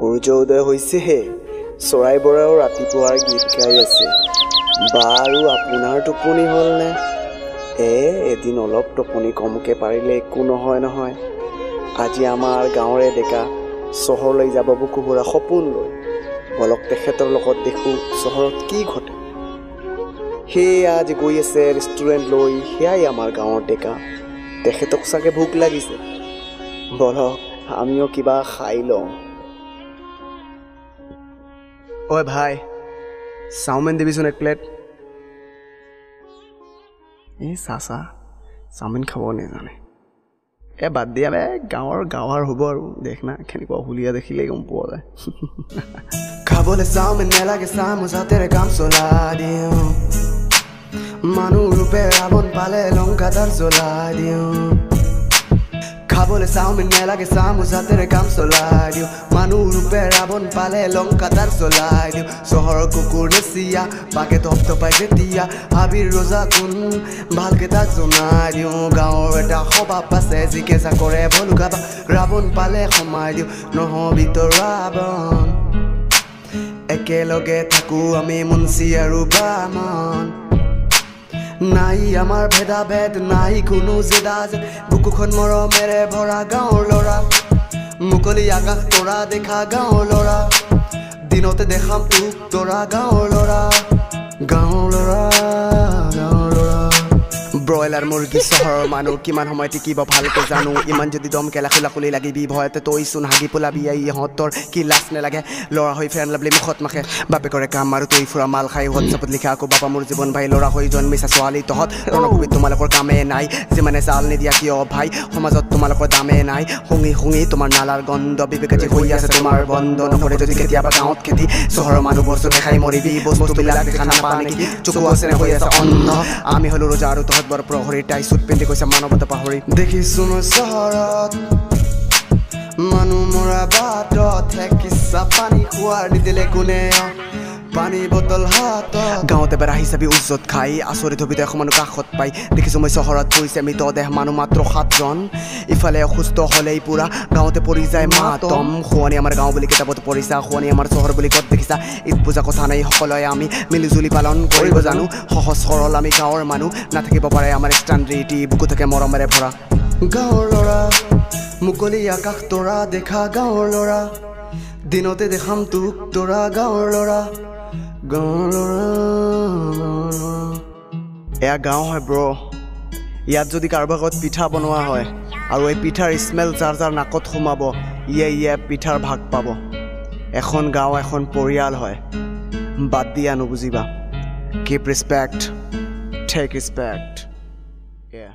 সূৰ্য উদয় হৈছেহে চৰাইবোৰেও ৰাতিপুৱাৰ গীত গাই আছে। বাৰু আপোনাৰ টোপনি হ'লনে এ এদিন অলপ টোপনি কমকৈ পাৰিলে একো নহয় নহয়। আজি আমাৰ গাঁৱৰে ডেকা চহৰলৈ যাব বুকু বুঢ়া সপোন লৈ বলক তেখেতৰ লগত দেখোঁ চহৰত কি ঘটে। সেয়া আজি গৈ আছে ৰেষ্টুৰেণ্ট লৈ সেয়াই আমাৰ গাঁৱৰ ডেকা। তেখেতক চাগে ভোক লাগিছে। বলক আমিও কিবা খাই লওঁ। ঐ ভাই চাওমিন দিবিচোন এক প্লেট। এই চাচা চাওমিন খাব নেজানে এ বাদ দিয়া বে গাঁৱৰ গাঁৱৰ হ'ব আৰু দেখ না কেনেকুৱা হুলীয়া দেখিলেই গম পোৱা যায়। খাবলৈ চাওমিন নেলাগে চামুচাতেৰে কাম চলাই দিওঁ। মানুহ ৰূপে ৰাৱণ পালে লংকাদাৰ জ্বলাই দিওঁ। খাবলৈ চাওমিন নেলাগে চামুচাতেৰে কাম চলাই দিওঁ মানুহ ৰূপে ৰাৱণ পালে লংকাদাৰ জ্বলাই দিওঁ চহৰৰ কুকুৰ নেচিয়া বাকে ধপধপাই যেতিয়া হাবিৰ ৰজা কোন ভালকে তাক জনাই দিওঁ গাঁৱৰ এটা সবাব আছে যিকে চাকৰে ভলুকাবা ৰাৱণ পালে সোমাই দিওঁ নহবিতো ৰাৱণ একেলগে থাকোঁ আমি মুঞ্চি আৰু বামন নাই আমাৰ ভেদাভেদ নাই কোনো জেদা জেদ বুকুখন মৰমেৰে ভৰা গাঁৱৰ ল'ৰা। মুকলি আকাশ তৰা দেখা গাঁৱৰ ল'ৰা। দিনতে দেখাম তোক তৰা গাঁৱৰ ল'ৰা। গাঁৱৰ ব্ৰইলাৰ মুৰ্গী চহৰৰ মানুহ কিমান সময় টিকিব ভালকৈ জানো ইমান যদি দম কেলা খোলা লাগিবি ভয়তে তই চোন হাগি পোলাবি এই ইহঁতৰ কি লাজ নেলাগে। ল'ৰা হৈ ফেন লাবলি মুখত মাখে বাপেকৰে কাম আৰু তই ফুৰা মাল খাই হোৱাটছআপত লিখা আকৌ বাবা মোৰ জীৱন ভাই ল'ৰা হৈ জন্মিছা ছোৱালী তহঁত ৰণভূমিত তোমালোকৰ কামেই নাই যিমানে চাল নিদিয়া কিয় ভাই সমাজত তোমালোকৰ দামেই নাই শুঙি শুঙি তোমাৰ নালাৰ গন্ধ বিবেকাজি হৈ আছে তোমাৰ বন্ধ নকৰে যদি কেতিয়াবা গাঁৱত খেতি চহৰৰ মানুহবোৰ চোন দেখাই মৰিবি বস্তুবিলাক দেখা নাপা নেকি চকু আছে হৈ আছে অন্ধ আমি হ'লো ৰজা আৰু তহঁত বৰ প্ৰহৰী তাই চুট পিন্ধি কৈছে মানৱতা পাহৰি। দেখিছো মই চহৰত মানুহ মৰা বাটত ঠেকিছা পানী খোৱাৰ নিদিলে কোনে? পানী বটল হাতত। গাঁৱতে বেৰা হিচাপে উজ্জত খাই আচৰিত হবি মানুহ কাষত পাই। দেখিছো মই চহৰত পৰিছে মৃতদেহ মানুহ মাত্ৰ সাতজন। ইফালে অসুস্থ হ'লেই পুৰা গাঁৱতে পৰি যায় মাতম। শুৱনি আমাৰ গাঁও বুলি কিতাপত পঢ়িছা শুৱনি আমাৰ চহৰ বুলি ক'ত দেখিছা? ঈদ পূজা কথা নাই সকলোৱে আমি মিলিজুলি পালন কৰিব জানো। সহজ সৰল আমি গাঁৱৰ মানুহ নাথাকিব পাৰে আমাৰ ষ্টান ৰীতি বুকু থাকে মৰমেৰে ভৰা। গাঁৱৰ ল'ৰা মুকলি আকাশ তৰা দেখা গাঁৱৰ ল'ৰা। দিনতে দেখাম তোক তৰা গাঁৱৰ ল'ৰা গাঁৱৰ ল'ৰা এয়া গাঁও হয় ব্ৰ। ইয়াত যদি কাৰোবাৰ ঘৰত পিঠা বনোৱা হয় আৰু এই পিঠাৰ স্মেল যাৰ যাৰ নাকত সোমাব ইয়ে ইয়ে পিঠাৰ ভাগ পাব। এখন গাঁও এখন পৰিয়াল হয়। বাদ দিয়া নুবুজিবা। Keep respect take respect Yeah.